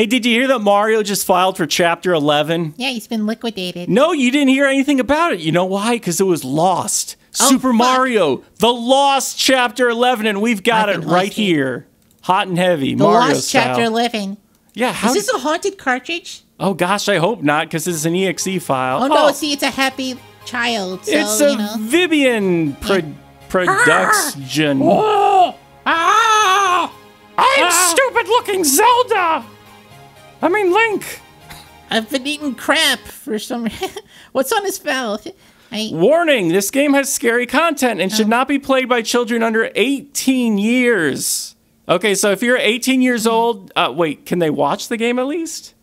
Hey, did you hear that Mario just filed for Chapter 11? Yeah, he's been liquidated. No, you didn't hear anything about it. You know why? Because it was lost. Oh, Super fuck. Mario, the Lost Chapter 11, and we've got I've it right here. Hot and heavy, The Mario Lost style. Chapter 11. Yeah, how Is this a haunted cartridge? Oh gosh, I hope not, because it's an EXE file. Oh, no, see, it's a happy child. So, it's you a know. Vivian pro- production. Ah! I'm stupid looking Zelda. I mean Link. I've been eating crap for some. What's on his mouth? I, Warning: This game has scary content and should not be played by children under 18 years. Okay, so if you're 18 years old, uh, wait, can they watch the game at least?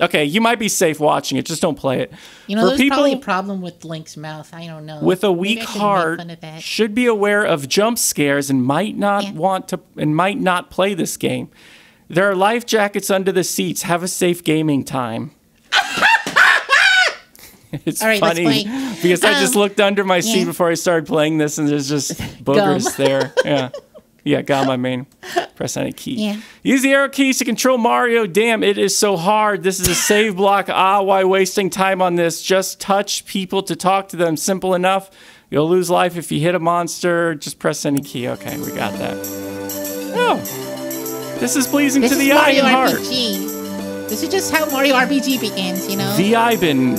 Okay, you might be safe watching it. Just don't play it. you know, For there's people probably a problem with Link's mouth. I don't know. with a weak I shouldn't make heart, fun of that. should be aware of jump scares and might not Yeah. want to and might not play this game. There are life jackets under the seats. Have a safe gaming time. it's All right, let's funny because I just Um, looked under my seat yeah. before I started playing this, and there's just boogers there. Yeah, yeah, gum. I mean, press any key. Yeah. Use the arrow keys to control Mario. Damn, it is so hard. This is a save block. Ah, why wasting time on this? Just touch people to talk to them. Simple enough. You'll lose life if you hit a monster. Just press any key. Okay, we got that. Oh, this is pleasing This to is the eye and heart. RPG. This is just how Mario RPG begins, you know? The Ibin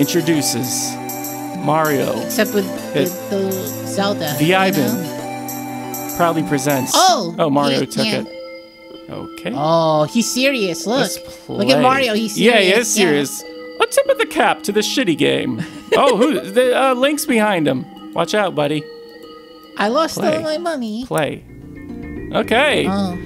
introduces Mario. Except with It- the, Zelda. The Ibin know? proudly presents. Oh, oh, Mario yeah, took yeah. it. Okay. Oh, he's serious. Look. Look at. Mario. He's serious. Yeah, he is serious. A tip of the cap to the shitty game. Oh, who? The uh, Link's behind him. Watch out, buddy. I lost Play. all my money. Play. Okay. Oh.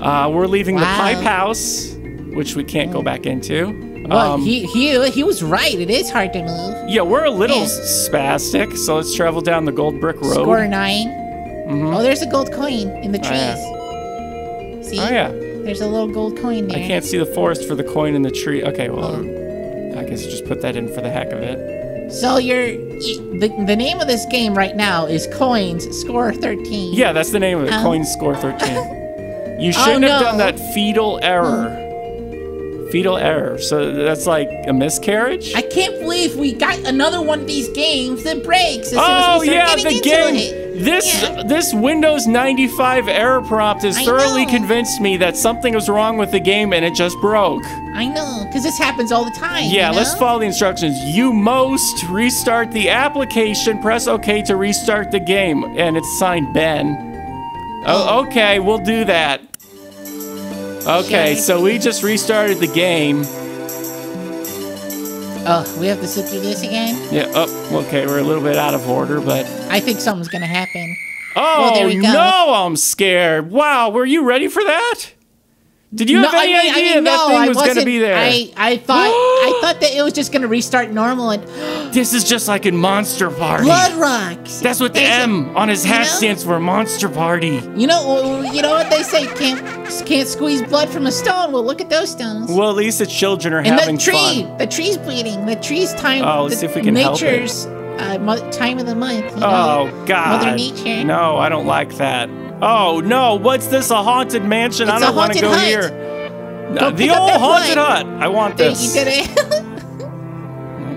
Uh, we're leaving the pipe house, which we can't go back into. Well, Um, he, he, he was right. It is hard to move. yeah, we're a little Yeah. spastic, so let's travel down the gold brick road. Score 9 Oh, there's a gold coin in the trees. Mm-hmm. yeah. See? Oh yeah. There's a little gold coin there. I can't see the forest for the coin in the tree. Okay, well, I guess just put that in for the heck of it. So you're the, the name of this game right now is Coins Score 13. Yeah, that's the name of it. Uh-huh. Oh. Coin score 13. You oh, shouldn't have no. done that fetal error. Hmm. Fetal error. So that's like a miscarriage? I can't believe we got another one of these games that breaks as soon Oh as we start yeah, the game. it. This Yeah. this Windows 95 error prompt has I thoroughly know. convinced me that something was wrong with the game and it just broke. I know, because this happens all the time. Yeah, you let's follow the instructions. You most restart the application, press OK to restart the game, and it's signed Ben. Oh, oh. okay, we'll do that. Okay, so we just restarted the game. Oh, we have to sit through this again? Yeah. Oh, okay, we're a little bit out of order, but I think something's gonna happen. oh there we go. no, I'm scared. Wow, were you ready for that? Did you have I any mean- I idea mean, that no, thing was going to be there? I, I thought I thought that it was just gonna restart normal and This is just like in Monster Party. Blood Rocks. That's what the There's a- M on his hat you know? stands for. Monster Party. You know, you know what they say? Can't can't squeeze blood from a stone. Well, look at those stones. Well, at least the children are and having the tree, fun. the tree's bleeding. The tree's time. Oh, let's the see if we can help it. nature's uh, mo- time of the month. You know? Oh God! Mother Nature. No, I don't like that. Oh no! What's this? A haunted mansion? I It's a don't want to go hut. here. Go the old haunted blood. hut. I want this. you did it.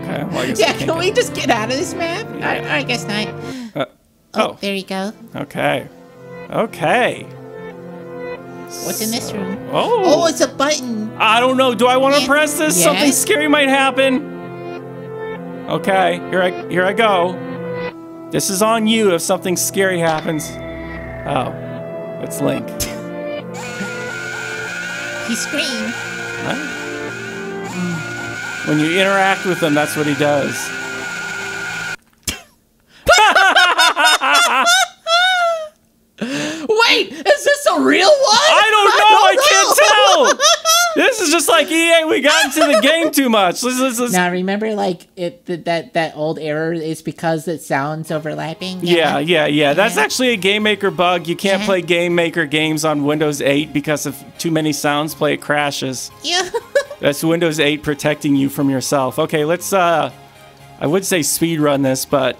Okay. Well, I yeah, I can't we just get out of this map? Yeah. I, I guess not. Uh, Oh, oh. there you go. Okay. Okay. What's in this room? Oh. Oh, it's a button. I don't know. Do I want to Yeah. press this? Yeah. Something scary might happen. Okay, here I here I go. This is on you if something scary happens. Oh, it's Link. He screamed. What? When you interact with him, that's what he does. Wait, is this a real one? I don't know. I, can't tell. This is just like EA. We got into the game too much. Let's, let's, let's- Now remember, like it th- that that old error is because the sounds overlapping. Yeah, yeah, yeah. That's Yeah. actually a Game Maker bug. You can't play Game Maker games on Windows 8 because if too many sounds play, it crashes. yeah. That's Windows 8 protecting you from yourself. Okay, let's uh I would say speed run this, but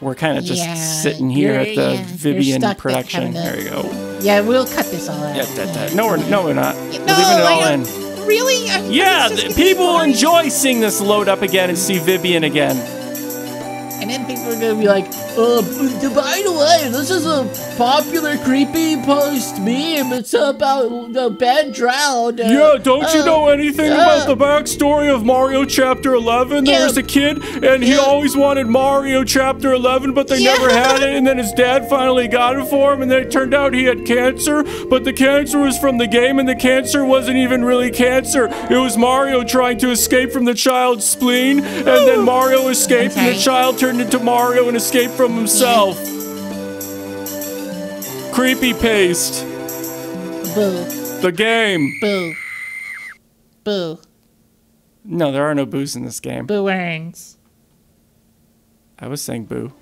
we're kind of just Yeah, sitting here at the yeah, Vivian production. There you go. Yeah, we'll cut this all out. Yeah, that, that. No, we're no, we're not. No, we're leaving it all I in. don't- Really? I- Yeah, it's just th- gonna be people will enjoy seeing this load up again and see Vivian again. And then people are gonna be like, uh, by the way, this is a popular creepy post meme. It's about the Ben Drowned. Uh, Yeah, don't you uh, know anything uh, about the backstory of Mario Chapter 11? There Yeah. was a kid, and he Yeah. always wanted Mario Chapter 11, but they Yeah. never had it, and then his dad finally got it for him, and then it turned out he had cancer, but the cancer was from the game, and the cancer wasn't even really cancer. It was Mario trying to escape from the child's spleen, and then Mario escaped, and the child turned into Mario and escaped from himself. Creepy paste. Boo, The game. boo, boo, No, there are no boos in this game. boo earns. I was saying boo.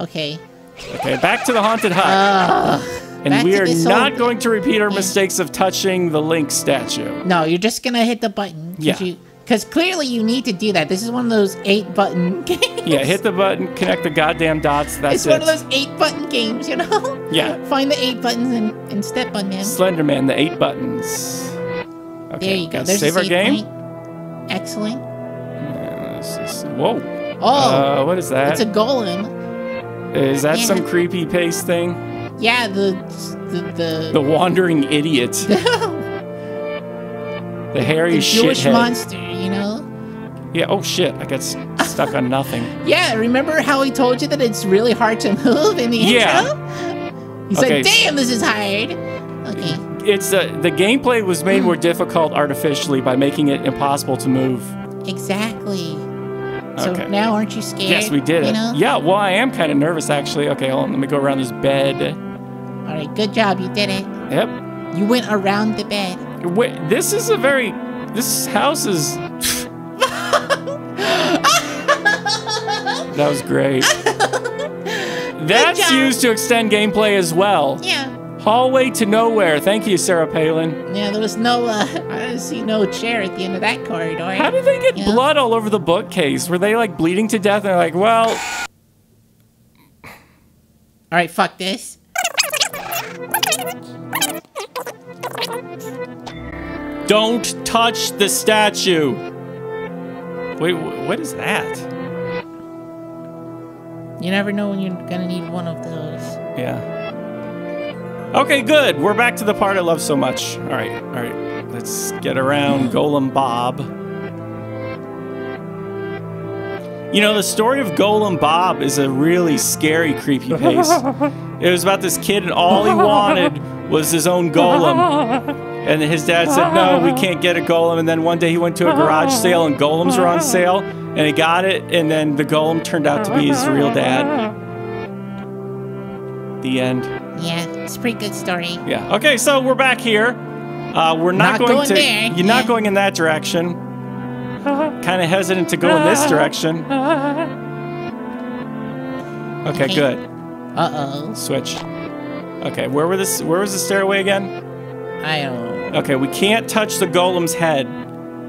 Okay. Okay, back to the haunted hut. Uh, and we are not going to repeat our mistakes of touching the Link statue. no, you're just gonna hit the button. Yeah. Because clearly you need to do that. This is one of those eight button games. Yeah, hit the button, connect the goddamn dots. That's it. It's one of those eight button games, you know? Yeah. Find the eight buttons and, and step on them. Slenderman, the eight buttons. Okay, There you go. There's save our game. point. Excellent. Uh, whoa. Oh, Uh, what is that? it's a golem. Is that Yeah. some creepy paste thing? Yeah, the the The the, wandering idiot. the, The hairy Jewish shithead. monster. You know? Yeah, oh shit, I got stuck on nothing. Yeah. Remember how he told you that it's really hard to move in the Yeah. intro? He Okay. said, "Damn, this is hard." Okay. It's uh, the gameplay was made more difficult artificially by making it impossible to move. Exactly. So Okay. now, aren't you scared? Yes, we did it. Know? Yeah, well, I am kind of nervous actually. Okay, hold on, let me go around this bed. All right. Good job. You did it. Yep. You went around the bed. Wait, this is a very. This house is. that was great. That's used to extend gameplay as well. Yeah. Hallway to nowhere. Thank you, Sarah Palin. Yeah. There was no. Uh, I didn't see no chair at the end of that corridor. How did they get Yeah. blood all over the bookcase? Were they like bleeding to death? And they're like, well, All right. Fuck this. Don't touch the statue. Wait, what is that? You never know when you're gonna need one of those. Yeah. Okay, good. We're back to the part I love so much. All right, all right. Let's get around Golem Bob. You know, the story of Golem Bob is a really scary creepy paste. It was about this kid, and all he wanted was his own golem. And his dad said, No, we can't get a golem. And then one day he went to a garage sale, and golems were on sale, and he got it. And then the golem turned out to be his real dad. The end. Yeah, it's a pretty good story. Yeah. Okay, so we're back here. Uh, we're not, Not going, going to. there, You're not going in that direction. kind of hesitant to go in this direction. Okay, Okay. good. Uh oh. Switch. Okay, where were this? Where was the stairway again? I don't. Okay, we can't touch the golem's head.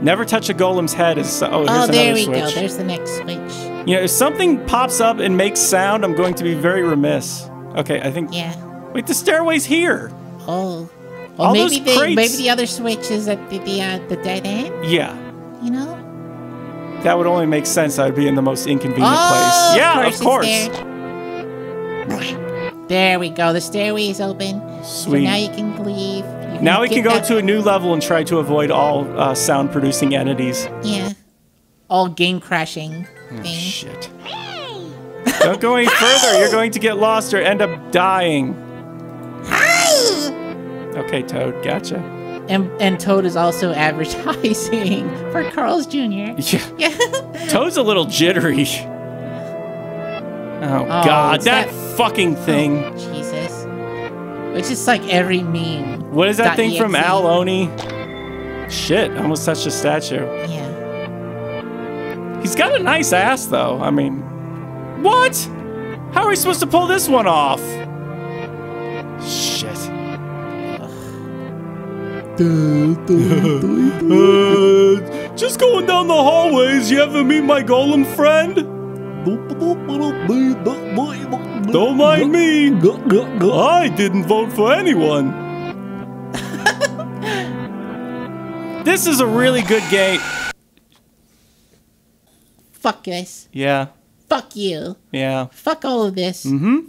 Never touch a golem's head. Is oh, Oh, there we switch. go. There's the next switch. You know, if something pops up and makes sound, I'm going to be very remiss. Okay, I think. Yeah. Wait, the stairway's here. Oh. All Well, those maybe the crates- maybe the other switch is at the the, uh, the dead end. Yeah. You know. That would only make sense. I'd be in the most inconvenient oh, place. Yeah, of course. There. There we go. The stairway is open. Sweet. So now you can leave. Now we can go to a new level and try to avoid all uh, sound producing entities. yeah. All game crashing Oh, things. Shit. Don't go any further. You're going to get lost or end up dying. Okay, Toad. Gotcha. And and Toad is also advertising for Carl's Jr. Yeah. Yeah. Toad's a little jittery. Oh, God. That, that- fucking thing. Jesus. It's just like every meme. What is that Dot thing from exe. Ao Oni? Shit. I almost touched a statue. Yeah. He's got a nice ass, though. I mean, what? How are we supposed to pull this one off? Shit. Uh, just going down the hallways. You ever meet my golem friend? Don't mind me. I didn't vote for anyone. this is a really good game. Fuck this. Yeah, Fuck you. yeah. Fuck all of this. Mm-hmm.